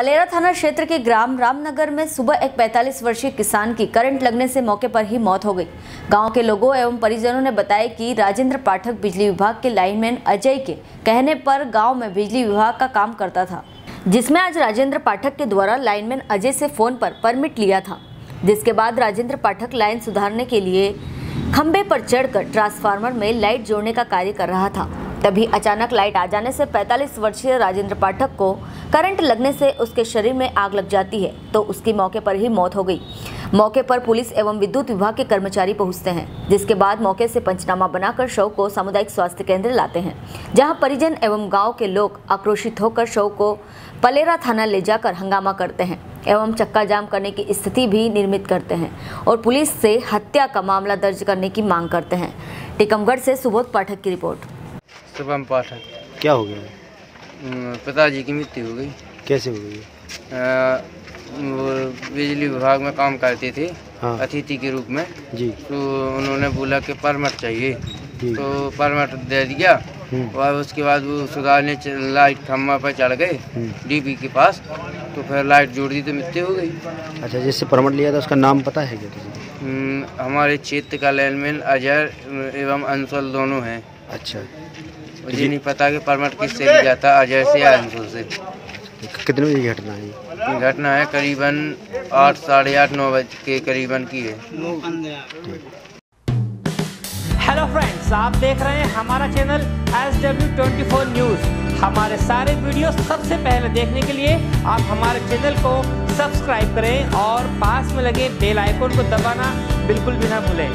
पलेरा थाना क्षेत्र के ग्राम रामनगर में सुबह एक 45 वर्षीय किसान की करंट लगने से मौके पर ही मौत हो गई। गाँव के लोगों एवं परिजनों ने बताया कि राजेंद्र पाठक बिजली विभाग के लाइनमैन अजय के कहने पर गाँव में बिजली विभाग का काम करता था, जिसमें आज राजेंद्र पाठक के द्वारा लाइनमैन अजय से फ़ोन पर परमिट लिया था। जिसके बाद राजेंद्र पाठक लाइन सुधारने के लिए खंबे पर चढ़कर ट्रांसफार्मर में लाइट जोड़ने का कार्य कर रहा था। तभी अचानक लाइट आ जाने से 45 वर्षीय राजेंद्र पाठक को करंट लगने से उसके शरीर में आग लग जाती है तो उसकी मौके पर ही मौत हो गई। मौके पर पुलिस एवं विद्युत विभाग के कर्मचारी पहुँचते हैं, जिसके बाद मौके से पंचनामा बनाकर शव को सामुदायिक स्वास्थ्य केंद्र लाते हैं, जहाँ परिजन एवं गाँव के लोग आक्रोशित होकर शव को पलेरा थाना ले जाकर हंगामा करते हैं एवं चक्का जाम करने की स्थिति भी निर्मित करते हैं और पुलिस से हत्या का मामला दर्ज करने की मांग करते हैं। टीकमगढ़ से सुबोध पाठक की रिपोर्ट। शुभम पाठक। क्या हो गया? पिताजी की मृत्यु हो गई। कैसे हो गई? वो बिजली विभाग में काम करते थे हाँ। अतिथि के रूप में। जी। तो उन्होंने बोला कि परमिट चाहिए। तो परमिट दे दिया। हम्म, और उसके बाद वो सुधारने च- लाइट खम्बा पर चढ़ गए हम्म। डीपी के पास। तो फिर लाइट जोड़ दी तो मृत्यु हो गई। अच्छा जिससे परमिट लिया था उसका नाम पता है क्या हमारे क्षेत्र का लैंडमैन अजय एवं अंशुल दोनों हैं। अच्छा। मुझे नहीं पता कि परमिट किससे लिया जाता अजय से या अंशुल से कितने बजे की घटना है? ये? घटना है करीबन आठ साढ़े आठ नौ बजे के करीबन की है। हेलो फ्रेंड्स आप देख रहे हैं हमारा channel S W twenty four news हमारे सारे वीडियो सबसे पहले देखने के लिए आप हमारे चैनल को सब्सक्राइब करें और पास में लगे बेल आइकन को दबाना बिल्कुल भी ना भूलें।